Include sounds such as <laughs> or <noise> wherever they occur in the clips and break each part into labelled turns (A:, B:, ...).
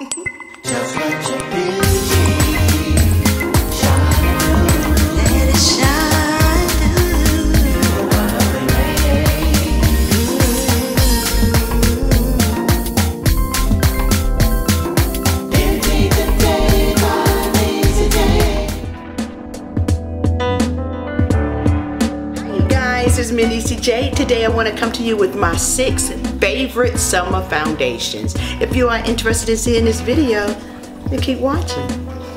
A: Just let your beauty
B: guys, is Minnie CJ. Today I want to come to you with my six favorite summer foundations. If you are interested in seeing this video, then keep watching.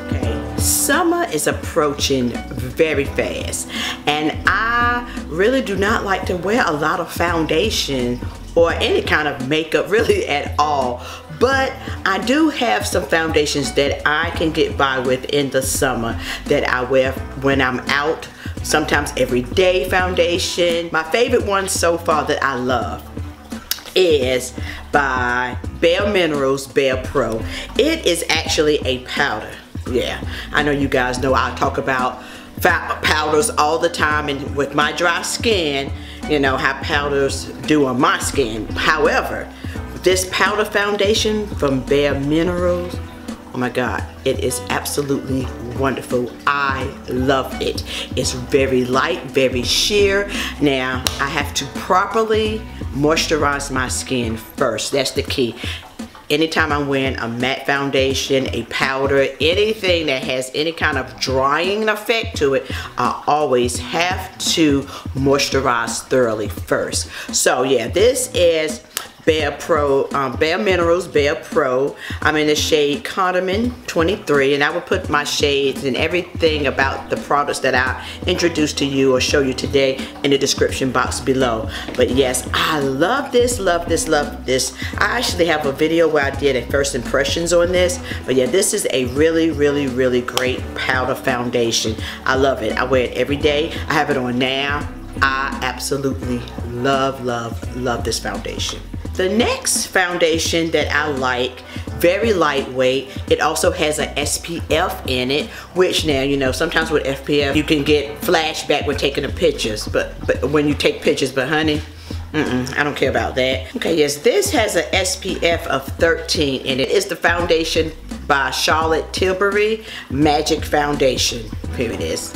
B: Okay, summer is approaching very fast, and I really do not like to wear a lot of foundation or any kind of makeup <laughs> really at all. But I do have some foundations that I can get by with in the summer that I wear when I'm out sometimes everyday foundation. My favorite one so far that I love is by Bare Minerals Bare Pro. It is actually a powder. Yeah, I know you guys know I talk about powders all the time and with my dry skin, you know how powders do on my skin. However, this powder foundation from Bare Minerals Oh my God, it is absolutely wonderful. I love it. It's very light, very sheer. Now, I have to properly moisturize my skin first. That's the key. Anytime I'm wearing a matte foundation, a powder, anything that has any kind of drying effect to it, I always have to moisturize thoroughly first. So yeah, this is Bare Pro, um, Bare Minerals Bare Pro. I'm in the shade Cardamom 23 and I will put my shades and everything about the products that I introduce to you or show you today in the description box below. But yes, I love this, love this, love this. I actually have a video where I did a first impressions on this. But yeah, this is a really, really, really great powder foundation. I love it. I wear it every day. I have it on now. I absolutely love, love, love this foundation. The next foundation that I like, very lightweight. It also has an SPF in it, which now, you know, sometimes with SPF, you can get flashback when taking the pictures, but, but when you take pictures, but honey, Mm-mm, I don't care about that. Okay, yes, this has an SPF of 13 and. It's the foundation by Charlotte Tilbury Magic Foundation. Here it is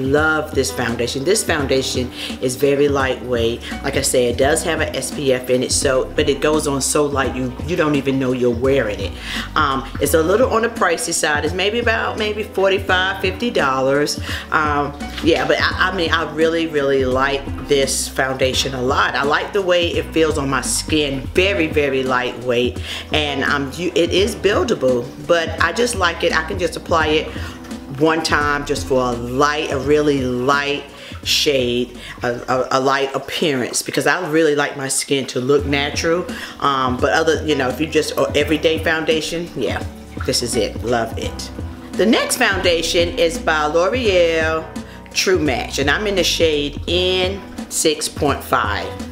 B: love this foundation. This foundation is very lightweight. Like i said it does have an spf in it so but it goes on so light you you don't even know you're wearing it. Um, it's a little on the pricey side. It's maybe about maybe 45 50 dollars. Um, yeah but I, I mean i really really like this foundation a lot. I like the way it feels on my skin. Very very lightweight and um, you, it is buildable but i just like it. I can just apply it one time just for a light, a really light shade, a, a, a, light appearance because I really like my skin to look natural. Um, but other, you know, if you just oh, everyday foundation, yeah, this is it. Love it. The next foundation is by L'Oreal True Match and I'm in the shade N6.5.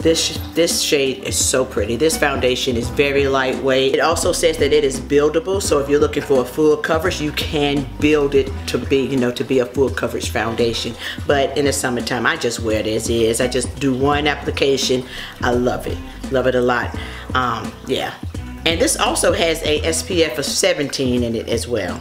B: This, this shade is so pretty. This foundation is very lightweight. It also says that it is buildable. So if you're looking for a full coverage, you can build it to be, you know, to be a full coverage foundation. But in the summertime, I just wear it as is. I just do one application. I love it. Love it a lot. Um, yeah. And this also has a SPF of 17 in it as well.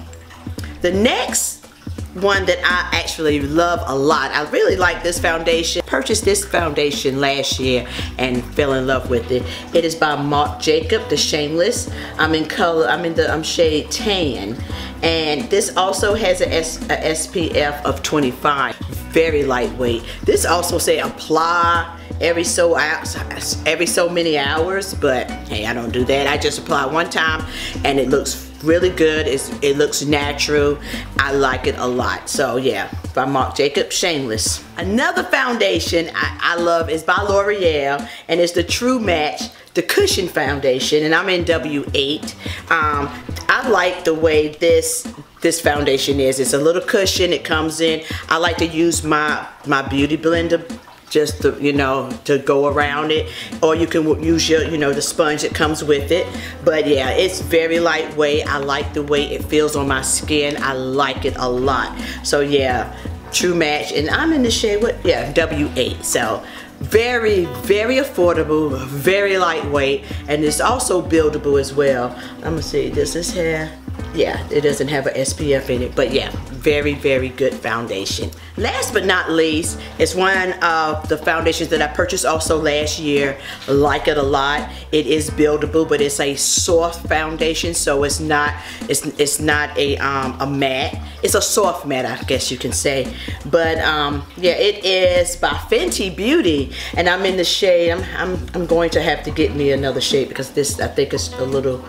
B: The next one that I actually love a lot. I really like this foundation. Purchased this foundation last year and fell in love with it. It is by Marc Jacob, the Shameless. I'm in color, I'm in the I'm shade tan. And this also has a, S, a SPF of 25. Very lightweight. This also say apply every so every so many hours but hey I don't do that I just apply one time and it looks really good. It's, it looks natural. I like it a lot. So yeah, by Marc Jacob Shameless. Another foundation I, I love is by L'Oreal and it's the True Match the Cushion Foundation and I'm in W8. Um, I like the way this this foundation is. It's a little cushion. It comes in. I like to use my, my Beauty Blender just to, you know, to go around it. Or you can use your, you know, the sponge that comes with it. But yeah, it's very lightweight. I like the way it feels on my skin. I like it a lot. So yeah, true match. And I'm in the shade, what? Yeah, W8. So very very affordable very lightweight and it's also buildable as well i'm gonna see this have yeah it doesn't have an SPF in it but yeah very very good foundation. Last but not least it's one of the foundations that I purchased also last year. Like it a lot. It is buildable but it's a soft foundation so it's not it's it's not a um, a matte. It's a soft matte I guess you can say. But um, yeah it is by Fenty Beauty and I'm in the shade. I'm, I'm, I'm going to have to get me another shade because this I think is a little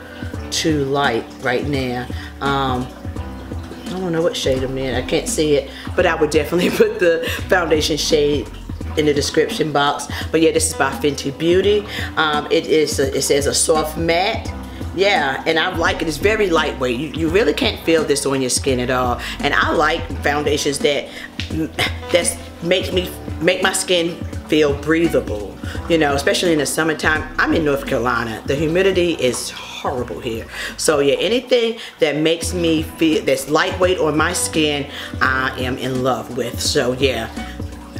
B: too light right now. Um, I don't know what shade I'm in. I can't see it, but I would definitely <laughs> put the foundation shade in the description box. But yeah, this is by Fenty Beauty. Um, it is a, it says a soft matte. Yeah, and I like it. It's very lightweight. You, you really can't feel this on your skin at all. And I like foundations that that's make me make my skin feel breathable. You know, especially in the summertime. I'm in North Carolina. The humidity is horrible here. So yeah, anything that makes me feel that's lightweight on my skin, I am in love with. So yeah,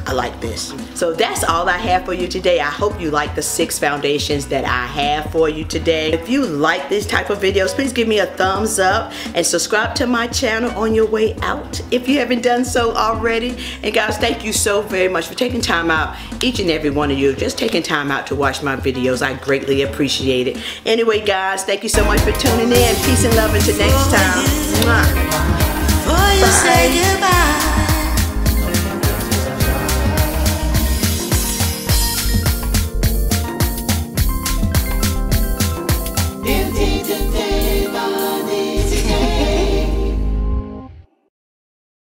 B: I like this. So that's all I have for you today. I hope you like the six foundations that I have for you today. If you like this type of videos, please give me a thumbs up and subscribe to my channel on your way out if you haven't done so already. And guys, thank you so very much for taking time out, each and every one of you, just taking time out to watch my videos. I greatly appreciate it. Anyway, guys, thank you so much for tuning in. Peace and love until next time. Mwah.
A: Before you say goodbye.